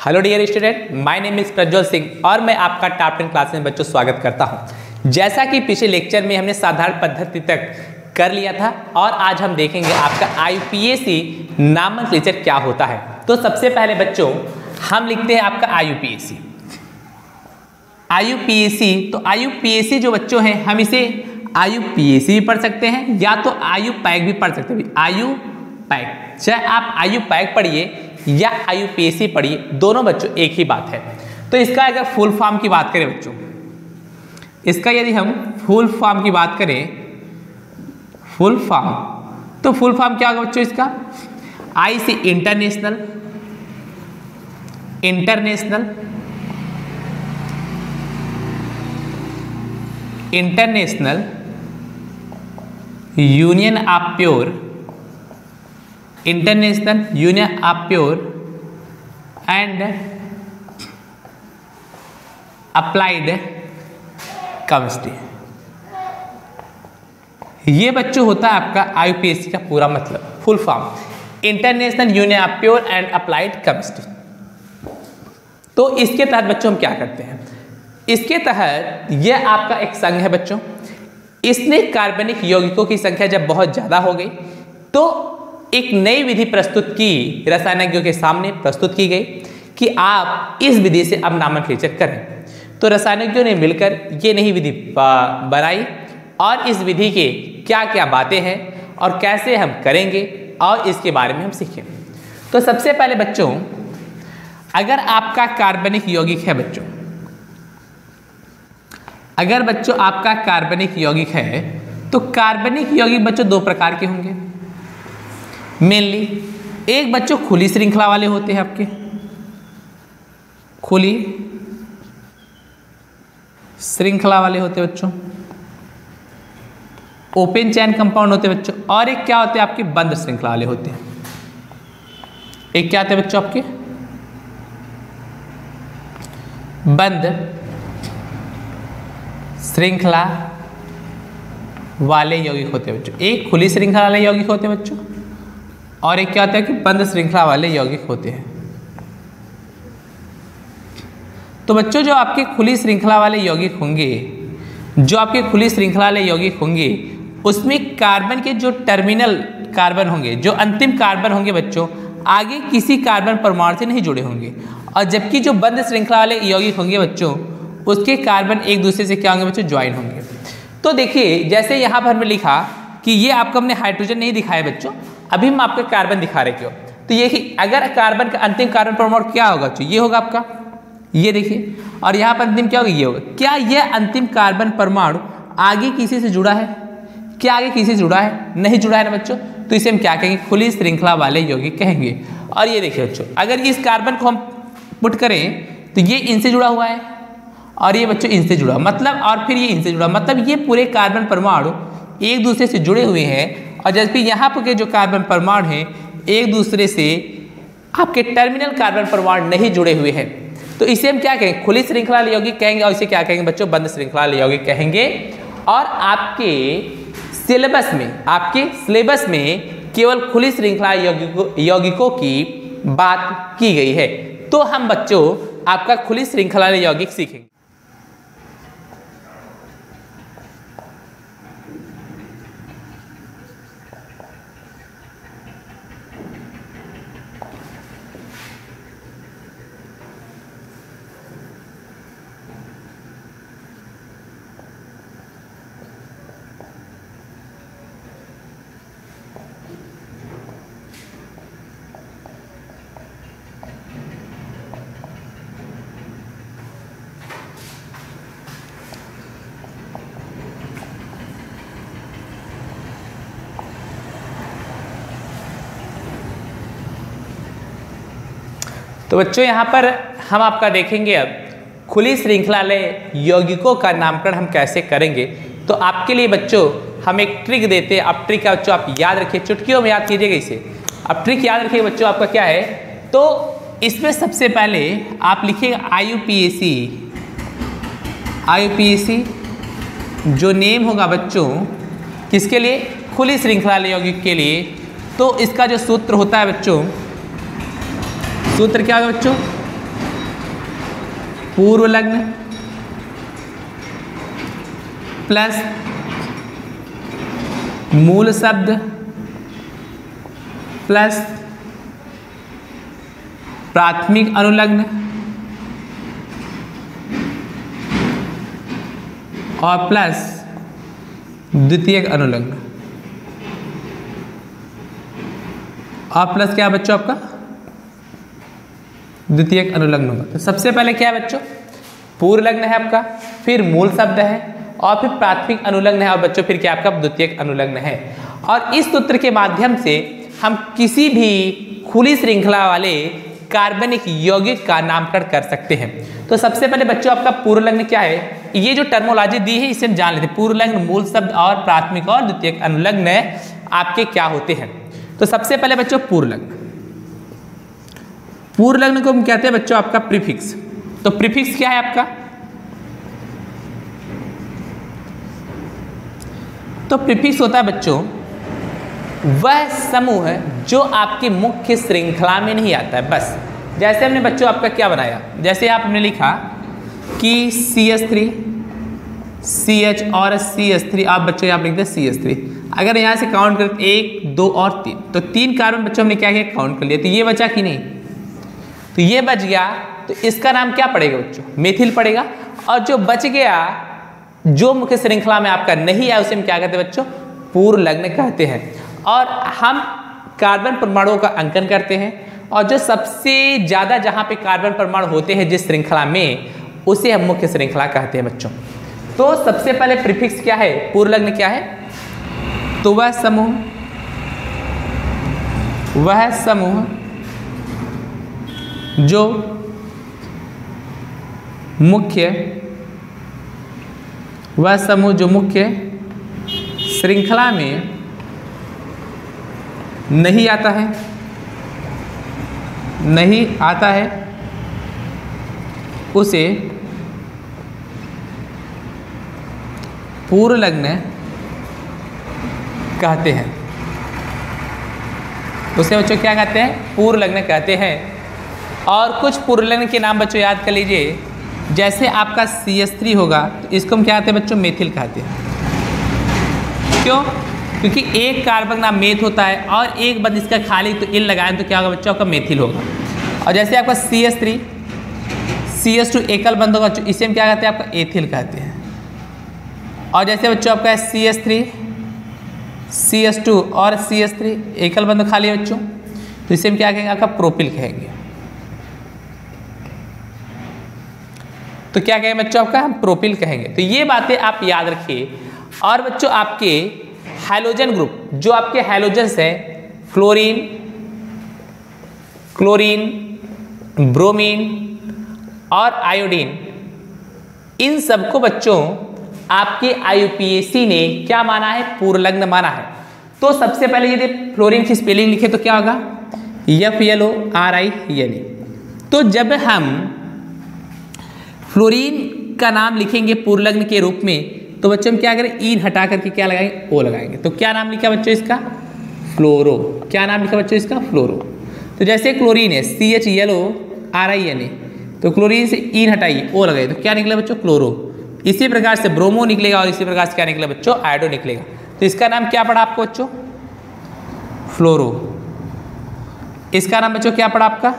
Hello dear student my name is Prajwal Singh और मैं आपका टॉप टेन क्लास में बच्चों स्वागत करता हूँ। जैसा कि पिछले लेक्चर में हमने साधारण पद्धति तक कर लिया था और आज हम देखेंगे आपका आईयूपीएसी नामक लेक्चर क्या होता है। तो सबसे पहले बच्चों, हम लिखते हैं आपका आईयूपीएसी आईयूपीएसी तो आईयूपीएसी जो बच्चों हैं, हम इसे आईयूपीएसी भी पढ़ सकते हैं या तो आयु पैक भी पढ़ सकते हैं। आयु पैक चाहे आप आयु पैक पढ़िए या आईयूपीएसी पढ़िए दोनों बच्चों, एक ही बात है। तो इसका अगर फुल फॉर्म की बात करें बच्चों, इसका यदि हम फुल फॉर्म की बात करें फुल फॉर्म तो फुल फॉर्म क्या होगा बच्चों इसका? आई से international international international union of pure international union of pure and applied chemistry ये बच्चों होता है आपका आईपीएससी का पूरा मतलब full form international union of pure and applied chemistry तो इसके तहत बच्चों हम क्या करते हैं? इसके तहत यह आपका एक संघ है बच्चों। इसने कार्बनिक यौगिकों की संख्या जब बहुत ज़्यादा हो गई तो एक नई विधि प्रस्तुत की, रसायनज्ञों के सामने प्रस्तुत की गई कि आप इस विधि से अब नामक नामकलेचर करें। तो रसायनज्ञों ने मिलकर ये नई विधि बनाई और इस विधि के क्या क्या बातें हैं और कैसे हम करेंगे और इसके बारे में हम सीखें। तो सबसे पहले बच्चों, अगर आपका कार्बनिक यौगिक है बच्चों, अगर बच्चों आपका कार्बनिक यौगिक है तो कार्बनिक यौगिक बच्चों दो प्रकार के होंगे। मेनली एक बच्चों खुली श्रृंखला वाले होते हैं आपके। खुली श्रृंखला वाले होते बच्चों। ओपन चैन कंपाउंड होते बच्चों। और एक क्या होते हैं? आपके बंद श्रृंखला वाले होते हैं। एक क्या होते हैं बच्चों आपके? बंद श्रृंखला वाले यौगिक होते हैं बच्चों। एक खुली श्रृंखला वाले यौगिक होते हैं बच्चों। और एक क्या होता है कि बंद श्रृंखला वाले यौगिक होते हैं। तो बच्चों, जो आपके खुली श्रृंखला वाले यौगिक होंगे, जो आपके खुली श्रृंखला वाले यौगिक होंगे, उसमें कार्बन के जो टर्मिनल कार्बन होंगे, जो अंतिम कार्बन होंगे बच्चों, आगे किसी कार्बन परमाणु से नहीं जुड़े होंगे। और जबकि जो बंद श्रृंखला वाले यौगिक होंगे बच्चों, उसके कार्बन एक दूसरे से क्या होंगे बच्चों ज्वाइन होंगे। तो देखिए, जैसे यहाँ पर हमने लिखा कि ये आपको हमने हाइड्रोजन नहीं दिखाया बच्चों अभी हम आपको कार्बन दिखा रहे क्यों? तो ये अगर कार्बन का अंतिम कार्बन परमाणु क्या होगा? तो ये होगा आपका। ये देखिए, और यहाँ पर अंतिम क्या होगा? ये होगा। क्या यह अंतिम कार्बन परमाणु आगे किसी से जुड़ा है? क्या आगे किसी से जुड़ा है? नहीं जुड़ा है ना बच्चों? तो इसे हम क्या कहेंगे? खुली श्रृंखला वाले यौगिक कहेंगे। और ये देखिए बच्चों, अगर इस कार्बन को हम पुट करें तो ये इनसे जुड़ा हुआ है। और ये बच्चों इनसे जुड़ा मतलब और फिर ये इनसे जुड़ा मतलब ये पूरे कार्बन परमाणु एक दूसरे से जुड़े हुए हैं और जबकि यहाँ पर के जो कार्बन परमाणु हैं, एक दूसरे से आपके टर्मिनल कार्बन परमाणु नहीं जुड़े हुए हैं। तो इसे हम क्या कहेंगे खुली श्रृंखला यौगिक कहेंगे, और इसे क्या कहेंगे बच्चों? बंद श्रृंखला यौगिक कहेंगे। और आपके सिलेबस में, आपके सिलेबस में केवल खुली श्रृंखला यौगिकों यौगिकों की बात की गई है। तो हम बच्चों, आपका खुली श्रृंखला यौगिक सीखेंगे। तो बच्चों, यहाँ पर हम आपका देखेंगे अब खुली श्रृंखला यौगिकों का नामकरण हम कैसे करेंगे। तो आपके लिए बच्चों, हम एक ट्रिक देते हैं। अब ट्रिक बच्चों, आप याद रखिए, चुटकियों में याद कीजिएगा इसे। अब ट्रिक याद रखिए बच्चों, आपका क्या है? तो इसमें सबसे पहले आप लिखिएगा I U P A C I U P A C जो नेम होगा बच्चों, किसके लिए? खुली श्रृंखला यौगिक के लिए। तो इसका जो सूत्र होता है बच्चों सूत्र क्या होगा बच्चों? पूर्व लग्न प्लस मूल शब्द प्लस प्राथमिक अनुलग्न और प्लस द्वितीय अनुलग्न। और प्लस क्या बच्चों आपका? द्वितीय अनुलग्न होगा तो सबसे पहले क्या है बच्चों? पूर्व लग्न है आपका, फिर मूल शब्द है, और फिर प्राथमिक अनुलग्न है, और बच्चों, फिर क्या आपका? द्वितीय अनुलग्न है। और इस सूत्र के माध्यम से हम किसी भी खुली श्रृंखला वाले कार्बनिक यौगिक का नामकरण कर सकते हैं। तो सबसे पहले बच्चों, आपका पूर्व लग्न क्या है? ये जो टर्मोलॉजी दी है इसे हम जान लेते हैं। पूर्व लग्न मूल शब्द, और प्राथमिक और द्वितीय अनुलग्न आपके क्या होते हैं? तो सबसे पहले बच्चों पूर्व लग्न पूर्व लग्न को हम कहते हैं बच्चों आपका प्रीफिक्स। तो प्रीफिक्स क्या है आपका? तो प्रीफिक्स होता है बच्चों, वह समूह है जो आपकी मुख्य श्रृंखला में नहीं आता है, बस। जैसे हमने बच्चों आपका क्या बनाया? जैसे आपने लिखा कि C S three C H और सी एस थ्री आप बच्चों यहाँ लिखते हैं सी एस थ्री अगर यहाँ से काउंट करें, एक, दो और तीन। तो तीन कार्बन बच्चों हमने क्या किया? काउंट कर लिया। तो ये बचा कि नहीं? तो ये बच गया तो इसका नाम क्या पड़ेगा बच्चों? मेथिल पड़ेगा। और जो बच गया, जो मुख्य श्रृंखला में आपका नहीं है उसे हम क्या कहते हैं बच्चों? पूर्व लग्न कहते हैं। और हम कार्बन परमाणुओं का अंकन करते हैं, और जो सबसे ज़्यादा जहाँ पे कार्बन परमाणु होते हैं, जिस श्रृंखला में, उसे हम मुख्य श्रृंखला कहते हैं बच्चों। तो सबसे पहले प्रीफिक्स क्या है? पूर्व लग्न क्या है? तो वह समूह वह समूह जो मुख्य वह समूह जो मुख्य श्रृंखला में नहीं आता है, नहीं आता है, उसे पूर्व लग्न कहते हैं। उसे बच्चों क्या कहते हैं? पूर्व लग्न कहते हैं। और कुछ पूर्व लग्न के नाम बच्चों याद कर लीजिए। जैसे आपका सी एस थ्री होगा तो इसको हम क्या कहते हैं बच्चों? मेथिल कहते हैं। क्यों? क्योंकि एक कार्बन नाम मेथ होता है और एक बंद इसका खाली तो इल लगाएँ तो क्या होगा बच्चों? आपका मेथिल होगा। और जैसे आपका C S three C S two एकल बंद होगा बच्चों इसे हम क्या कहते हैं? आपका एथिल कहते हैं। और जैसे बच्चों, आपका C S three C S two और सी एस थ्री एकल बंद खाली है बच्चों तो इसे हम क्या कहेंगे? आपका प्रोपिल कहेंगे। तो क्या कहेंगे बच्चों, आपका हम प्रोपिल कहेंगे। तो ये बातें आप याद रखिए। और बच्चों, आपके हाइलोजन ग्रुप जो आपके हाइलोजन्स हैं क्लोरीन क्लोरीन ब्रोमीन और आयोडीन इन सबको बच्चों, आपके आईयूपीएसी ने क्या माना है? पूर्वलग्न माना है। तो सबसे पहले यदि फ्लोरीन की स्पेलिंग लिखे तो क्या होगा? F L O R I L तो जब हम फ्लोरीन का नाम लिखेंगे पूर्वलग्न के रूप में। तो बच्चों हम क्या करें? ईन हटा करके क्या लगाएँगे ओ लगाएँगे। तो क्या नाम लिखा बच्चों इसका? फ्लोरो। क्या नाम लिखा बच्चों इसका? फ्लोरो। तो जैसे क्लोरीन है C H O R I N A तो क्लोरीन से ईन हटाइए, ओ लगाइए। तो क्या निकला बच्चों? क्लोरो। इसी प्रकार से ब्रोमो निकलेगा और इसी प्रकार से क्या निकला बच्चों? आयोडो निकलेगा। तो इसका नाम क्या पड़ा आपको बच्चों? फ्लोरो। इसका नाम बच्चों क्या पड़ा आपका?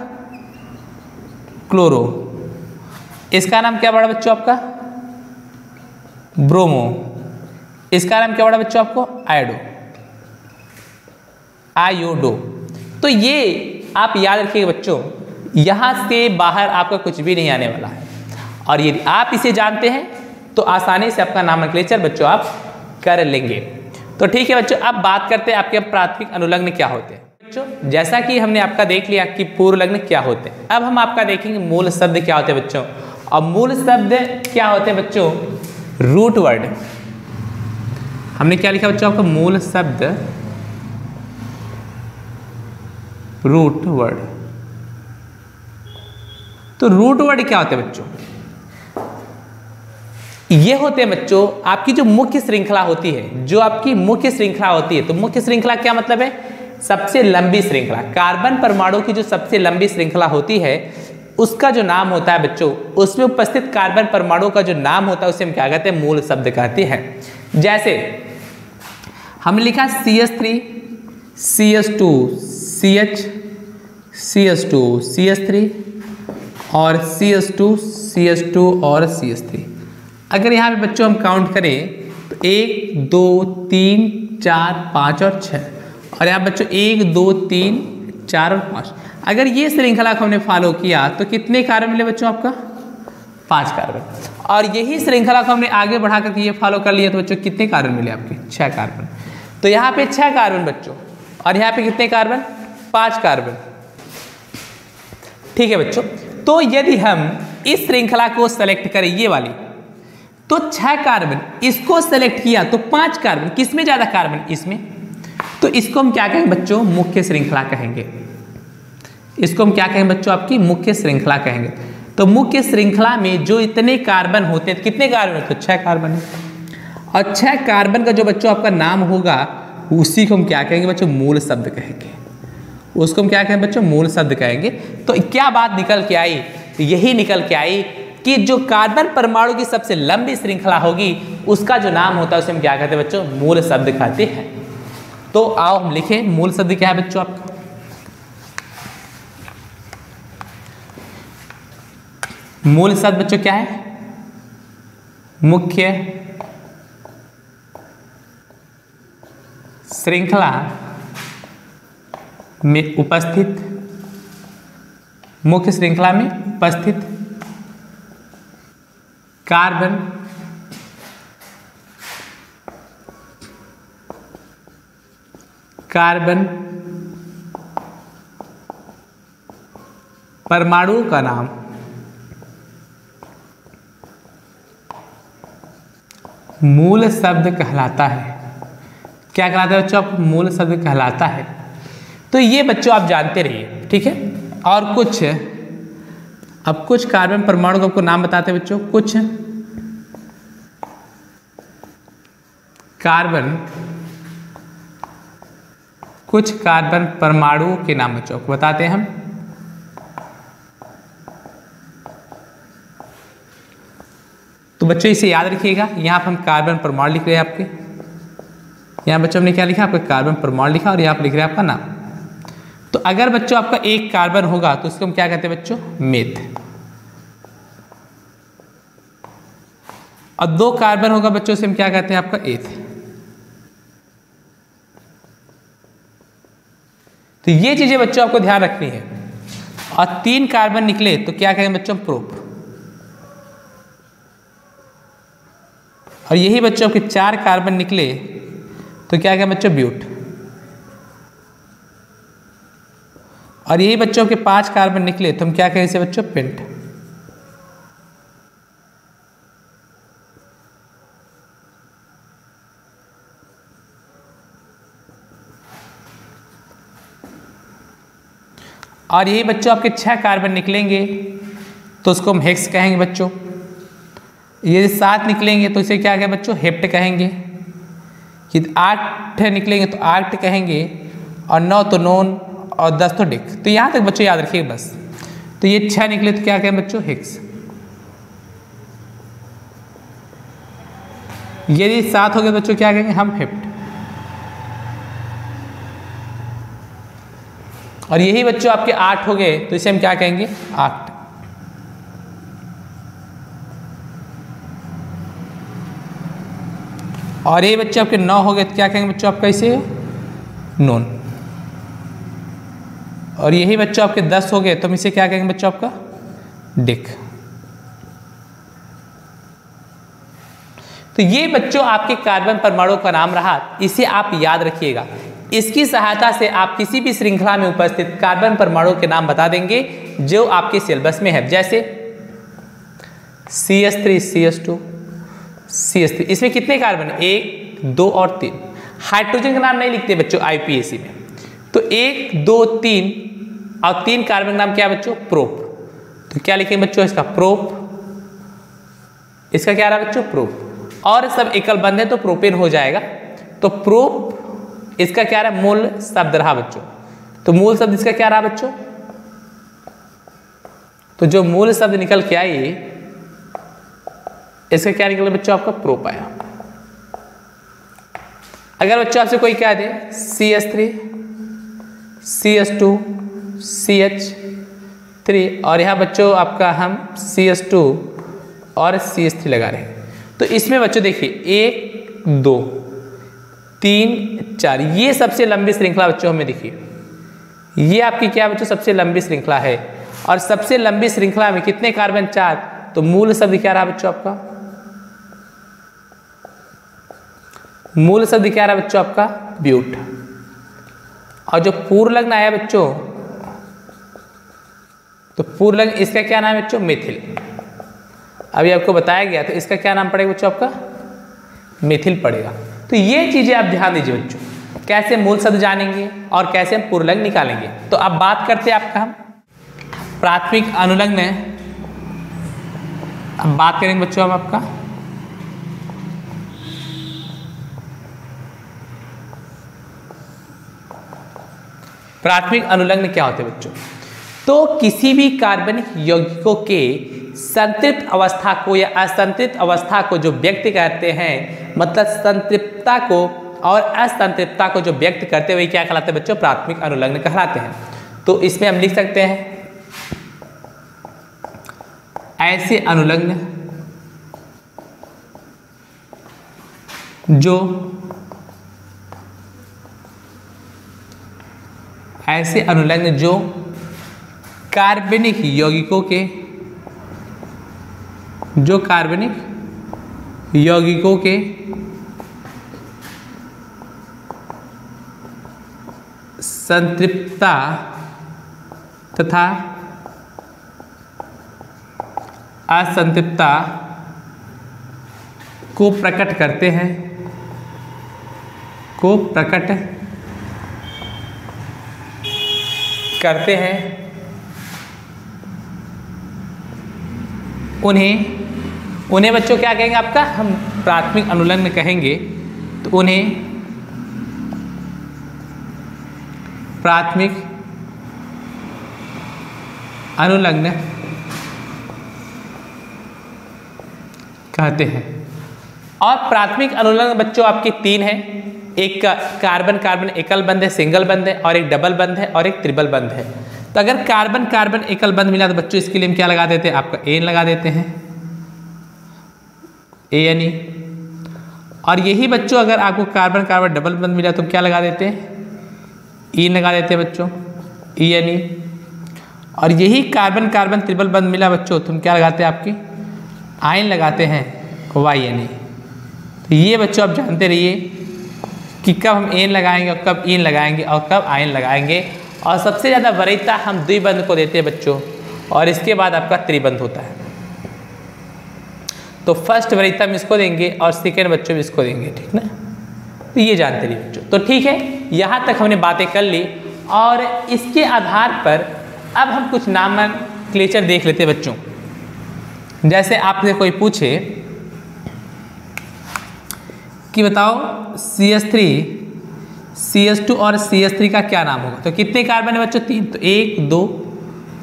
क्लोरो। इसका नाम क्या पड़ा बच्चों आपका? ब्रोमो। इसका नाम क्या पड़ा बच्चों आपको? आयोडो। आयोडो। तो ये आप याद रखिएगा बच्चों, यहाँ से बाहर आपका कुछ भी नहीं आने वाला है। और यदि आप इसे जानते हैं तो आसानी से आपका नामकलेचर बच्चों आप कर लेंगे। तो ठीक है बच्चों, अब बात करते हैं आपके प्राथमिक अनुलग्न क्या होते हैं। बच्चों, जैसा कि हमने आपका देख लिया कि पूर्व लग्न क्या होते हैं। अब हम आपका देखेंगे मूल शब्द क्या होते हैं बच्चों? और मूल शब्द क्या होते हैं बच्चों? रूट वर्ड हमने क्या लिखा बच्चों आपका? मूल शब्द रूट वर्ड तो रूट वर्ड क्या होते हैं बच्चों? ये होते हैं बच्चों, आपकी जो मुख्य श्रृंखला होती है, जो आपकी मुख्य श्रृंखला होती है तो मुख्य श्रृंखला क्या मतलब है? सबसे लंबी श्रृंखला। कार्बन परमाणु की जो सबसे लंबी श्रृंखला होती है उसका जो नाम होता है बच्चों, उसमें उपस्थित कार्बन परमाणु का जो नाम होता है, उसे हम क्या कहते हैं? मूल शब्द कहते हैं। जैसे हमने लिखा C S three C S two C H C S two C S three और C S two C S two और सी एस थ्री अगर यहाँ पे बच्चों हम काउंट करें तो एक, दो, तीन, चार, पाँच और छः। और यहाँ बच्चों, एक, दो, तीन, चार और पाँच। अगर ये श्रृंखला को हमने फॉलो किया तो कितने कार्बन मिले बच्चों आपका? पाँच कार्बन और यही श्रृंखला को हमने आगे बढ़ा करके ये फॉलो कर लिया तो बच्चों, कितने कार्बन मिले आपके? छह कार्बन तो यहाँ पे छह कार्बन बच्चों, और यहाँ पे कितने कार्बन पाँच कार्बन ठीक है बच्चों तो यदि हम इस श्रृंखला को सेलेक्ट करें, ये वाली तो छह कार्बन इसको सेलेक्ट किया तो पाँच कार्बन किसमें ज़्यादा कार्बन इसमें। तो इसको हम क्या कहेंगे बच्चों? मुख्य श्रृंखला कहेंगे। इसको हम क्या कहेंगे बच्चों आपकी? मुख्य श्रृंखला कहेंगे। तो मुख्य श्रृंखला में जो इतने कार्बन होते हैं, कितने कार्बन तो छह कार्बन है। और छह कार्बन का जो बच्चों आपका नाम होगा, उसी को हम क्या कहेंगे बच्चों? मूल शब्द कहेंगे। उसको हम क्या कहेंगे बच्चों? मूल शब्द कहेंगे। तो क्या बात निकल के आई? यही निकल के आई कि जो कार्बन परमाणु की सबसे लंबी श्रृंखला होगी, उसका जो नाम होता है, उसे हम क्या कहते हैं बच्चों? मूल शब्द कहते हैं। तो आओ हम लिखें, मूल शब्द क्या है बच्चों आपका? मूल शब्द बच्चों क्या है? मुख्य श्रृंखला में उपस्थित, मुख्य श्रृंखला में उपस्थित कार्बन कार्बन परमाणु का नाम मूल शब्द कहलाता है। क्या कहलाता है बच्चों? आप मूल शब्द कहलाता है। तो ये बच्चों आप जानते रहिए, ठीक है? और कुछ, अब कुछ कार्बन परमाणु का आपको नाम बताते हैं बच्चों। कुछ कार्बन कुछ कार्बन परमाणुओं के नाम बच्चों को बताते हैं हम। तो बच्चों, इसे याद रखिएगा। यहाँ पर हम कार्बन परमाणु लिख रहे हैं आपके। यहाँ बच्चों, हमने क्या लिखा? आपका कार्बन परमाणु लिखा और यहाँ पर लिख रहे हैं आपका नाम। तो अगर बच्चों, आपका एक कार्बन होगा तो उसको हम क्या कहते हैं बच्चों? मेथ। और दो कार्बन होगा बच्चों से हम क्या कहते हैं आपका? एथ। तो ये चीज़ें बच्चों, आपको ध्यान रखनी है। और तीन कार्बन निकले तो क्या कहेंगे बच्चों? प्रोप और यही बच्चों के चार कार्बन निकले तो क्या क्या बच्चों? ब्यूट। और यही बच्चों के पाँच कार्बन निकले तो हम क्या कहें इसे बच्चों? पेंट। और यही बच्चों आपके छह कार्बन निकलेंगे तो उसको हम हेक्स कहेंगे बच्चों। ये सात निकलेंगे तो इसे क्या कहें बच्चों? हेप्ट कहेंगे। कि आठ निकलेंगे तो आर्ट कहेंगे और नौ तो नोन और दस तो डिक। तो यहाँ तक बच्चों याद रखिए बस। तो ये छह निकले तो क्या कहें बच्चों? हिक्स। यदि सात हो गए बच्चों, क्या कहेंगे? हम हिप्ट। और यही बच्चों आपके आठ हो गए तो इसे हम क्या कहेंगे? आठ। और ये बच्चे आपके नौ हो गए तो क्या कहेंगे बच्चों आपका इसे नोन। और यही बच्चों आपके दस हो गए तो हम इसे क्या कहेंगे बच्चों आपका? डिक। तो ये बच्चों आपके कार्बन परमाणु का नाम रहा, इसे आप याद रखिएगा। इसकी सहायता से आप किसी भी श्रृंखला में उपस्थित कार्बन परमाणु के नाम बता देंगे, जो आपके सिलेबस में है। जैसे C S three C S two C S three इसमें कितने कार्बन है एक, दो और तीन। हाइड्रोजन का नाम नहीं लिखते बच्चों आईपीएसी में। तो एक, दो, तीन, और तीन कार्बन नाम क्या बच्चों? प्रोप तो क्या लिखेंगे बच्चों इसका? प्रोप इसका क्या रहा बच्चों? प्रोप और सब एकल बंद है तो प्रोपेन हो जाएगा। तो प्रोप इसका क्या रहा मूल शब्द रहा बच्चों। तो मूल शब्द इसका क्या रहा बच्चों? तो जो मूल शब्द निकल के आई इसका क्या निकला बच्चों आपका? प्रोप आया अगर बच्चों आपसे कोई क्या दे C S three C S two C H three और यहाँ बच्चों आपका हम सी एस टू और सी एस थ्री लगा रहे हैं। तो इसमें बच्चों देखिए, एक, दो, तीन, चार, ये सबसे लंबी श्रृंखला बच्चों हमें देखिए ये आपकी क्या बच्चों? सबसे लंबी श्रृंखला है। और सबसे लंबी श्रृंखला में कितने कार्बन चार तो मूल शब्द क्या रहा बच्चों आपका। मूल शब्द क्या रहा है बच्चों आपका? ब्यूट और जो पूर्व लग्न आया बच्चों तो पूर्व लग्न इसका क्या नाम है बच्चों? मिथिल। अभी आपको बताया गया तो इसका क्या नाम पड़ेगा बच्चों आपका? मिथिल पड़ेगा। तो ये चीज़ें आप ध्यान दीजिए बच्चों, कैसे मूल शब्द जानेंगे और कैसे हम पूर्वलग्न निकालेंगे। तो अब बात करते हैं आपका हम। प्राथमिक अनुलग्न अब बात करेंगे बच्चों हम आपका। प्राथमिक अनुलग्न क्या होते हैं बच्चों? तो किसी भी कार्बनिक यौगिकों के संतृप्त अवस्था को या असंतृप्त अवस्था को जो व्यक्त करते हैं मतलब संतृप्तता को और असंतृप्तता को जो व्यक्त करते हुए क्या कहलाते हैं बच्चों? प्राथमिक अनुलग्न कहलाते हैं। तो इसमें हम लिख सकते हैं, ऐसे अनुलग्न जो ऐसे अनुलग्न जो कार्बनिक यौगिकों के, जो कार्बनिक यौगिकों के संतृप्तता तथा असंतृप्तता को प्रकट करते हैं, को प्रकट करते हैं, उन्हें उन्हें बच्चों क्या कहेंगे आपका? हम प्राथमिक अनुलग्न कहेंगे तो उन्हें प्राथमिक अनुलग्न कहते हैं। और प्राथमिक अनुलग्न बच्चों आपके तीन हैं। एक का, कार्बन कार्बन एकल बंद है सिंगल बंद है और एक डबल बंद है और एक ट्रिपल बंद है। तो अगर कार्बन कार्बन एकल बंद मिला तो बच्चों इसके लिए हम क्या लगा देते हैं? आपका एन लगा देते हैं। ए एन ई और यही बच्चों अगर आपको कार्बन कार्बन डबल बंद मिला तो क्या लगा देते हैं? ई e लगा देते हैं बच्चों। ई एन ई और यही कार्बन कार्बन ट्रिपल बंद मिला बच्चों तुम क्या लगाते हैं आपकी? आयन लगाते हैं वाई एन ई तो ये बच्चों आप जानते रहिए कि कब हम एन लगाएँगे और कब इन लगाएँगे और कब आयन लगाएँगे। और सबसे ज़्यादा वरीयता हम द्विबंध को देते हैं बच्चों, और इसके बाद आपका त्रिबंध होता है। तो फ़र्स्ट वरीयता हम इसको देंगे और सेकेंड बच्चों में इसको देंगे, ठीक ना? तो ये जानते रहिए बच्चों। तो ठीक है, यहाँ तक हमने बातें कर ली, और इसके आधार पर अब हम कुछ नामन क्लेचर देख लेते हैं बच्चों। जैसे आपसे कोई पूछे कि बताओ C S three C S two और सी एस थ्री का क्या नाम होगा? तो कितने कार्बन है बच्चों? तीन। तो एक, दो,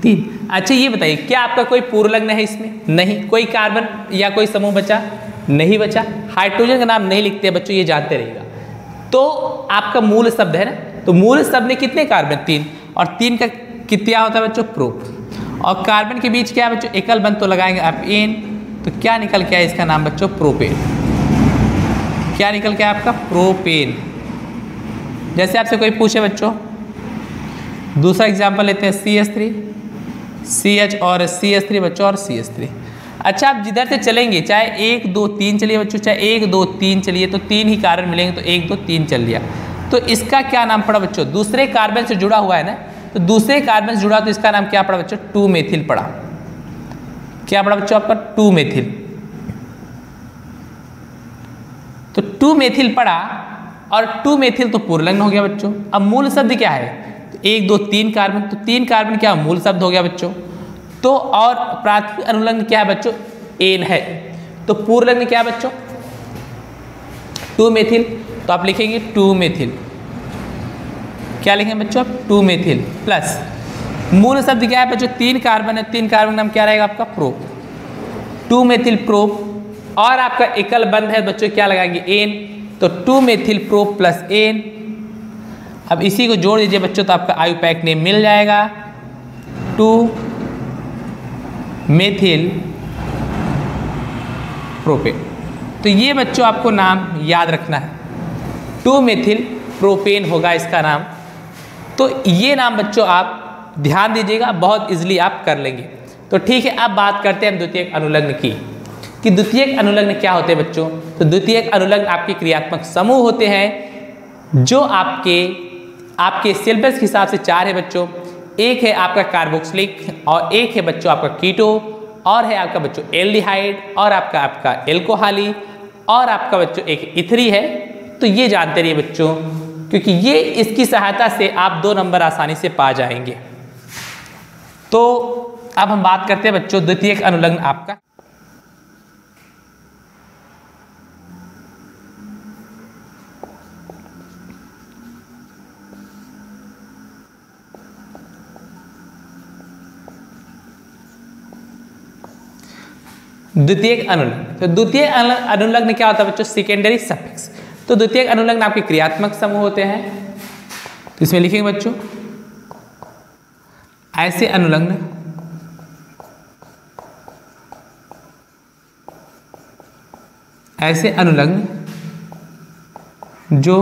तीन। अच्छा ये बताइए, क्या आपका कोई पूर्वलग्न है इसमें? नहीं। कोई कार्बन या कोई समूह बचा? नहीं बचा। हाइड्रोजन का नाम नहीं लिखते बच्चों, ये जानते रहेगा तो आपका मूल शब्द है ना? तो मूल शब्द में कितने कार्बन तीन। और तीन का कितना होता है बच्चों? प्रोप और कार्बन के बीच क्या है बच्चों? एकल बंद तो लगाएँगे आप। एन तो क्या निकल के आया इसका नाम बच्चों? प्रोपेन क्या निकल के आपका? प्रोपेन जैसे आपसे कोई पूछे बच्चों। दूसरा एग्ज़ाम्पल लेते हैं C S three C H और सी एस थ्री बच्चों और सी एस थ्री अच्छा आप जिधर से चलेंगे, चाहे एक, दो, तीन चलिए बच्चों, चाहे एक, दो, तीन चलिए तो तीन ही कार्बन मिलेंगे तो एक, दो, तीन चल दिया। तो इसका क्या नाम पड़ा बच्चों? दूसरे कार्बन से जुड़ा हुआ है ना? तो दूसरे कार्बन से जुड़ा तो इसका नाम क्या पड़ा बच्चों? टू मेथिल पड़ा। क्या पड़ा बच्चों आपका? टू मेथिल तो टू मेथिल पड़ा और टू मेथिल तो पूर्णलग्न हो गया बच्चों। अब मूल शब्द क्या है? एक, दो, तीन कार्बन तो तीन कार्बन क्या मूल शब्द हो गया बच्चों? तो और प्राथमिक अनुलग्न क्या है बच्चों? एन है। तो पूर्णलग्न क्या है बच्चों? Two methyl. तो आप लिखेंगे टू मेथिल। क्या लिखेंगे बच्चों आप? Two methyl plus. मूल शब्द क्या है बच्चों? तीन कार्बन है। तीन कार्बन नाम क्या रहेगा आपका? प्रोप टू मेथिल प्रोप और आपका एकल बंद है, बच्चों, क्या लगाएँगे? एन तो two methyl pro plus N अब इसी को जोड़ दीजिए बच्चों तो आपका आयु पैक नेम मिल जाएगा। टू मेथिल प्रोपेन तो ये बच्चों, आपको नाम याद रखना है। टू मेथिल प्रोपेन होगा इसका नाम। तो ये नाम बच्चों, आप ध्यान दीजिएगा, बहुत इजली आप कर लेंगे। तो ठीक है, अब बात करते हैं हम, द्वितीय अनुलग्न की। कि द्वितीय अनुलग्न क्या होते हैं बच्चों? तो द्वितीय अनुलग्न आपके क्रियात्मक समूह होते हैं, जो आपके आपके सिलेबस के हिसाब से चार है बच्चों। एक है आपका कार्बोक्सिलिक और एक है बच्चों आपका कीटो और है आपका बच्चों एल्डिहाइड और आपका आपका एल्कोहाली और आपका बच्चों एक इथरी है। तो ये जानते रहिए बच्चों, क्योंकि ये इसकी सहायता से आप दो नंबर आसानी से पा जाएँगे। तो अब हम बात करते हैं बच्चों, द्वितीय अनुलग्न आपका। द्वितीय अनुलग्न। तो द्वितीय अनुलग्न क्या होता है बच्चों? सेकेंडरी सफिक्स तो द्वितीय अनुलग्न आपके क्रियात्मक समूह होते हैं। तो इसमें लिखेंगे बच्चों, ऐसे अनुलग्न ऐसे अनुलग्न जो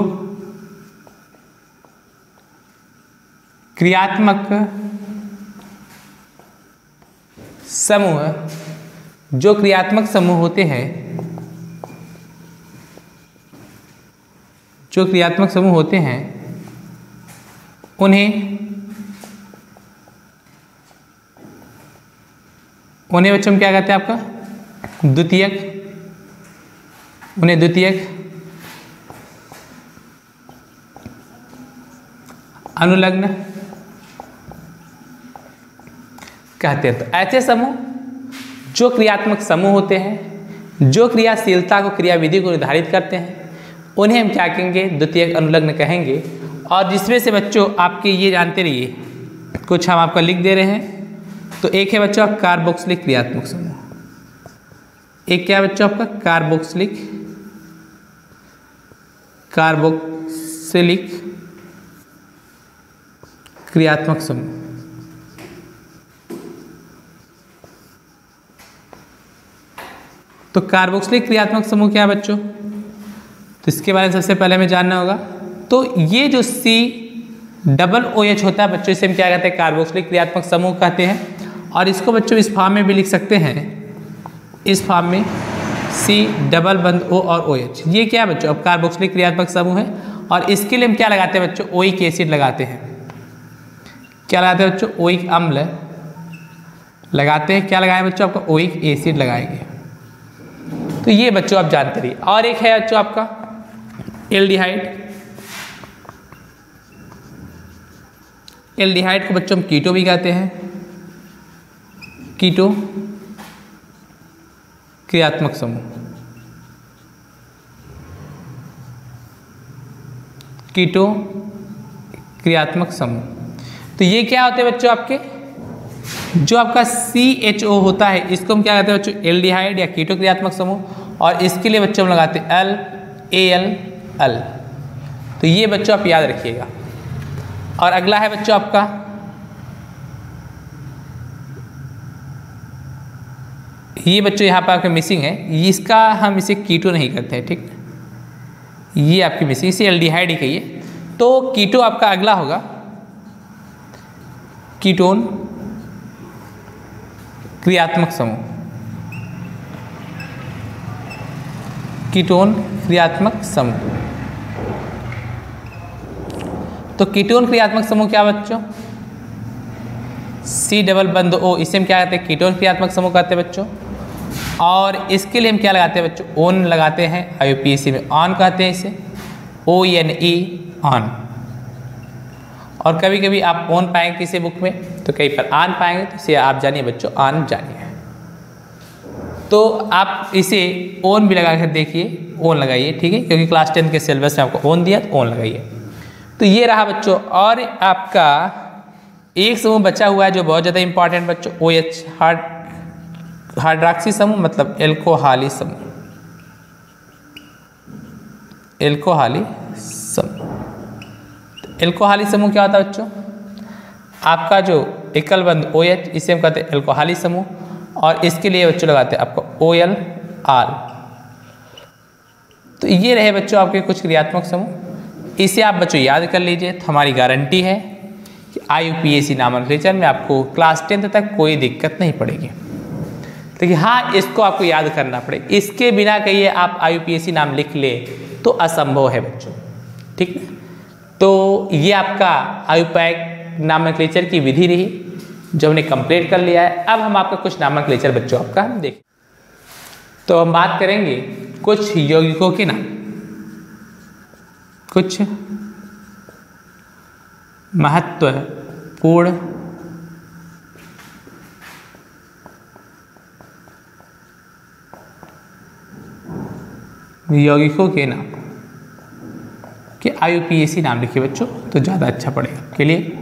क्रियात्मक समूह जो क्रियात्मक समूह होते हैं, जो क्रियात्मक समूह होते हैं, उन्हें उन्हें बच्चों में क्या कहते हैं आपका? द्वितीयक, उन्हें द्वितीयक, अनुलग्न कहते हैं। तो ऐसे समूह जो क्रियात्मक समूह होते हैं, जो क्रियाशीलता को, क्रियाविधि को निर्धारित करते हैं, उन्हें हम क्या कहेंगे? द्वितीय अनुलग्न कहेंगे। और जिसमें से बच्चों, आपके ये जानते रहिए, कुछ हम आपका लिख दे रहे हैं। तो एक है बच्चों, आप कार्बोक्सिलिक क्रियात्मक समूह। एक क्या है बच्चों आपका? कार्बोक्सिलिक कार्बोक्सिलिक क्रियात्मक समूह। तो कार्बोक्सिलिक क्रियात्मक समूह क्या है बच्चों? तो इसके बारे में सबसे पहले हमें जानना होगा। तो ये जो सी डबल ओ एच होता है बच्चों, इसे हम क्या कहते हैं? कार्बोक्सिलिक क्रियात्मक समूह कहते हैं। और इसको बच्चों इस फॉर्म में भी लिख सकते हैं। इस फॉर्म में सी डबल बंद ओ और ओ एच ये क्या है बच्चों? अब कार्बोक्सिलिक क्रियात्मक समूह है। और इसके लिए हम क्या लगाते हैं बच्चों? ओइक एसिड लगाते हैं। क्या लगाते हैं बच्चों? ओइक अम्ल। लगाते हैं। क्या लगाए बच्चों? आपका ओइक एसिड लगाएँगे। तो ये बच्चों आप जानते रहिए। और एक है बच्चों आपका, एल्डिहाइड। एल्डिहाइड को बच्चों हम कीटो भी कहते हैं। कीटो, क्रियात्मक समूह। कीटो, क्रियात्मक समूह। तो ये क्या होते हैं बच्चों आपके? जो आपका सी एच ओ होता है, इसको हम क्या कहते हैं बच्चों? एल्डिहाइड या कीटो क्रियात्मक समूह। और इसके लिए बच्चों हम लगाते हैं एल ए एल एल तो ये बच्चों आप याद रखिएगा। और अगला है बच्चों आपका ये बच्चों यहाँ पर आपके मिसिंग है। इसका हम इसे कीटो नहीं करते हैं, ठीक? ये आपकी मिसिंग इसे एल्डिहाइड ही कहिए। तो कीटो आपका अगला होगा। कीटोन क्रियात्मक समूह। कीटोन क्रियात्मक समूह। तो कीटोन क्रियात्मक समूह क्या बच्चों? सी डबल बंद ओ इसे हम क्या कहते हैं? कीटोन क्रियात्मक समूह कहते हैं बच्चों। और इसके लिए हम क्या लगाते हैं बच्चों? ओन लगाते हैं आई में। ऑन कहते हैं इसे। ओ एन ई ऑन और कभी कभी आप ओन पाएँगे किसी बुक में तो कहीं पर आन पाएँगे तो इसे आप जानिए बच्चों, आन जानिए। तो आप इसे ओन भी लगा कर देखिए ओन लगाइए, ठीक है? क्योंकि क्लास टेन के सिलेबस में आपको ओन दिया तो ओन लगाइए। तो ये रहा बच्चों, और आपका एक समूह बचा हुआ है जो बहुत ज़्यादा इंपॉर्टेंट बच्चों ओ एच हार्ड, हार्ड्राक्सी समूह मतलब एल्कोहाली समूह। एल्कोहाली समूह। एल्कोहाली समूह क्या होता है बच्चों? आपका जो एकल बंद ओ एच इसे हम कहते हैं एल्कोहाली समूह, और इसके लिए बच्चों लगाते हैं आपको ओ एल आर तो ये रहे बच्चों आपके कुछ क्रियात्मक समूह। इसे आप बच्चों याद कर लीजिए तो हमारी गारंटी है कि I U P S C nomenclature में आपको क्लास टेंथ तक कोई दिक्कत नहीं पड़ेगी। देखिए हाँ इसको आपको याद करना पड़ेगा। इसके बिना कहिए आप I U P S C नाम लिख ले तो असंभव है बच्चों। ठीक है? तो ये आपका आयुपैक नामकलेचर की विधि रही। जो हमने कंप्लीट कर लिया है, अब हम आपका कुछ नामकलेचर बच्चों आपका हम देख। तो हम बात करेंगे कुछ यौगिकों के नाम। कुछ महत्वपूर्ण यौगिकों के नाम। कि आईयूपीएसी नाम लिखिए बच्चों तो ज़्यादा अच्छा पड़ेगा। आपके लिए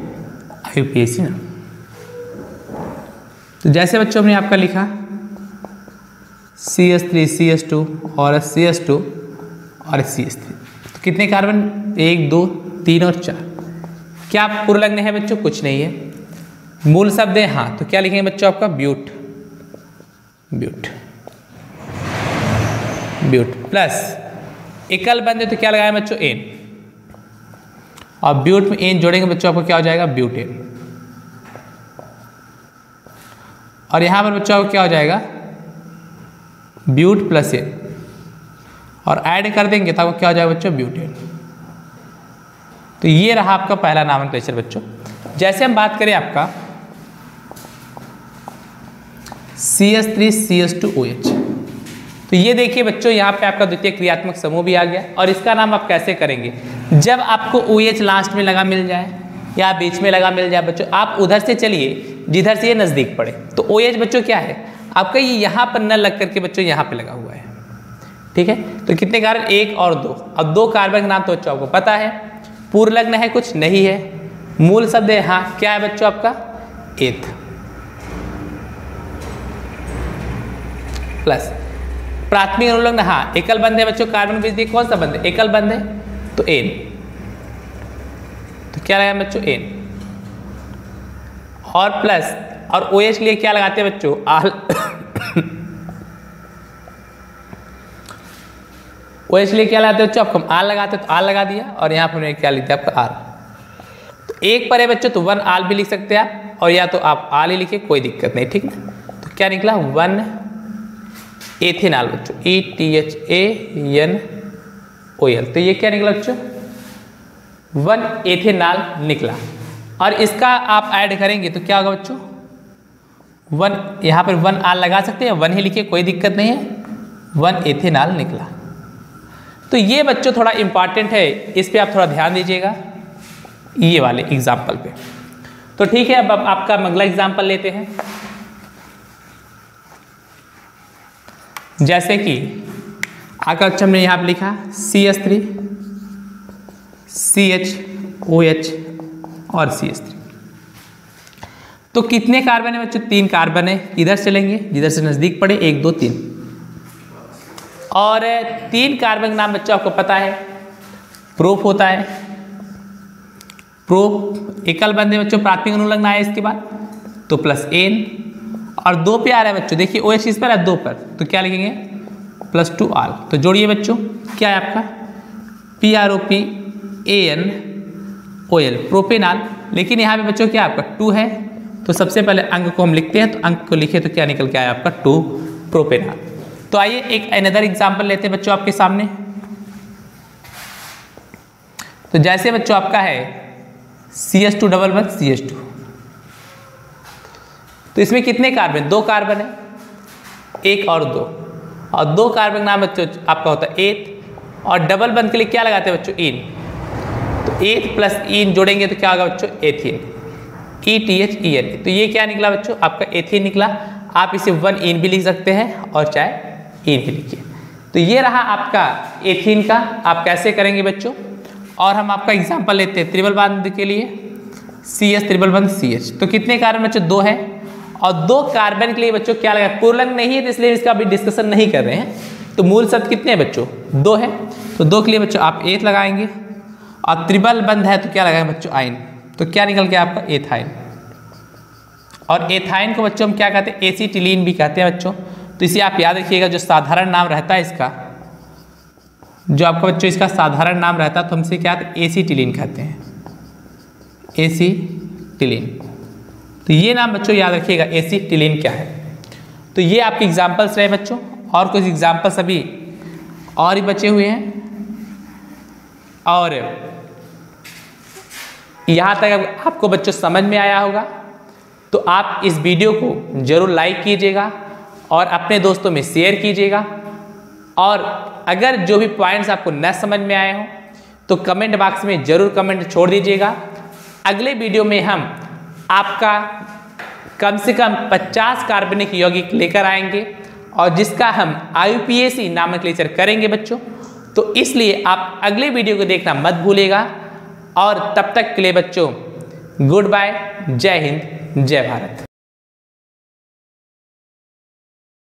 आईयूपीएसी नाम। तो जैसे बच्चों हमने आपका लिखा C S three C S two और सी एस टू और सी एस थ्री तो कितने कार्बन एक, दो, तीन और चार। क्या पूर्वलग्न है बच्चों? कुछ नहीं है। मूल शब्द है हाँ तो क्या लिखेंगे बच्चों आपका? ब्यूट। ब्यूट। ब्यूट। प्लस, एकल बंद है तो क्या लगाए बच्चों? एन। और ब्यूट में एन जोड़ेंगे, बच्चों, आपको क्या हो जाएगा? ब्यूटेन और यहाँ पर बच्चों, आपको क्या हो जाएगा? ब्यूट प्लस एन और ऐड कर देंगे तो आपको क्या हो जाएगा बच्चों? ब्यूटेन तो ये रहा आपका पहला नामन क्लेचर बच्चों। जैसे हम बात करें आपका C S three C S two O H तो ये देखिए बच्चों, यहाँ पे आपका द्वितीय क्रियात्मक समूह भी आ गया। और इसका नाम आप कैसे करेंगे? जब आपको ओ OH लास्ट में लगा मिल जाए, या बीच में लगा मिल जाए बच्चों, आप उधर से चलिए, जिधर से ये नज़दीक पड़े। तो ओ OH बच्चों क्या है? आपका ये यहाँ पर न लग करके बच्चों यहाँ पर लगा हुआ है। ठीक है? तो कितने कार्बन एक और दो। अब दो कार्बन का नाम तो बच्चों आपको पता है। पूर्व लग्न है, कुछ नहीं है। मूल शब्द है हाँ क्या है बच्चों आपका? एथ। प्लस। प्राथमिक अनुलग्न हाँ एकल बंद है बच्चों, कार्बन बीज कौन सा बंद है? एकल बंद है तो एन तो क्या लगाया बच्चों? एन और प्लस और ओ OH के लिए क्या लगाते हैं बच्चों? आल ओ OH लिए क्या लगाते हैं बच्चों? आपको आल लगाते तो आल लगा दिया, और यहाँ पर क्या लिखते हैं आपका आल। तो एक पर है बच्चों तो वन आल भी लिख सकते हैं आप, और या तो आप आल ही लिखे कोई दिक्कत नहीं, ठीक ना तो क्या निकला? वन एथेनॉल बच्चों E T H A N O L तो ये क्या निकला बच्चों? वन एथेनॉल निकला। और इसका आप ऐड करेंगे तो क्या होगा बच्चों? वन, यहाँ पर वन आल लगा सकते हैं, वन ही लिखिए, कोई दिक्कत नहीं है। वन एथेनॉल निकला। तो ये बच्चों थोड़ा इंपॉर्टेंट है, इस पर आप थोड़ा ध्यान दीजिएगा, ये वाले एग्ज़ाम्पल पे। तो ठीक है, अब आपका अगला एग्ज़ाम्पल लेते हैं। जैसे कि आकक्षम ने यहाँ पर लिखा C S three C H O H और सी एस थ्री तो कितने कार्बन है बच्चों? तीन कार्बन है। इधर से लेंगे जिधर से नज़दीक पड़े, एक, दो, तीन। और तीन कार्बन का नाम बच्चों आपको पता है। प्रोप होता है। प्रोप एकल बंदे बच्चों, प्राथमिक अनुलग्न आया इसके बाद। तो प्लस एन और दो पे आ रहा है बच्चों, देखिए, ओ इस पर है दो पर। तो क्या लिखेंगे? प्लस टू आल तो जोड़िए बच्चों, क्या है आपका? P R O P A N O L propanal लेकिन यहाँ पे बच्चों, क्या आपका? टू है। तो सबसे पहले अंक को हम लिखते हैं तो अंक को लिखे तो क्या निकल के आया आपका? टू प्रोपेनाल तो आइए एक अनदर एग्ज़ाम्पल लेते हैं बच्चों आपके सामने। तो जैसे बच्चों, आपका है C S two double one C S two तो इसमें कितने कार्बन? दो कार्बन है। एक और दो। और दो कार्बन का नाम बच्चों आपका होता है एथ और डबल बंद के लिए क्या लगाते हैं बच्चों? इन। तो एथ प्लस इन जोड़ेंगे तो क्या होगा बच्चों? Ethene. E T H E N तो ये क्या निकला बच्चों? आपका एथीन निकला। आप इसे वन इन भी लिख सकते हैं और चाहे इन भी लिखिए। तो ये रहा आपका एथिन का। आप कैसे करेंगे बच्चों? और हम आपका एग्ज़ाम्पल लेते हैं। त्रिबल बाँध के लिए। C H triple one C H तो कितने कार्बन बच्चों? दो है। और दो कार्बन के लिए बच्चों क्या लगा? पूर्णंग नहीं है तो इसलिए इसका अभी डिस्कशन नहीं कर रहे हैं। तो मूल शब्द कितने हैं बच्चों? दो है। तो दो के लिए बच्चों आप एथ लगाएँगे। और त्रिबल बंद है तो क्या लगाएँगे बच्चों? आइन तो क्या निकल गया आपका? एथाइन और एथाइन को बच्चों हम क्या कहते हैं? एसीटिलीन भी कहते हैं बच्चों। तो इसे आप याद रखिएगा, जो साधारण नाम रहता है इसका, जो आपका बच्चों इसका साधारण नाम रहता है तो हमसे क्या एसीटिलीन कहते हैं। एसीटिलीन तो ये नाम बच्चों याद रखिएगा एसीटिलीन क्या है? तो ये आपके एग्जाम्पल्स रहे बच्चों, और कुछ एग्जाम्पल्स अभी और ही बचे हुए हैं। और यहाँ तक आपको बच्चों समझ में आया होगा तो आप इस वीडियो को ज़रूर लाइक कीजिएगा और अपने दोस्तों में शेयर कीजिएगा। और अगर जो भी पॉइंट्स आपको न समझ में आए हों तो कमेंट बॉक्स में ज़रूर कमेंट छोड़ दीजिएगा। अगले वीडियो में हम आपका कम से कम 50 कार्बनिक यौगिक लेकर आएँगे और जिसका हम आई नामक लेक्चर करेंगे बच्चों। तो इसलिए आप अगले वीडियो को देखना मत भूलेगा। और तब तक के लिए बच्चों, गुड बाय, जय हिंद, जय भारत।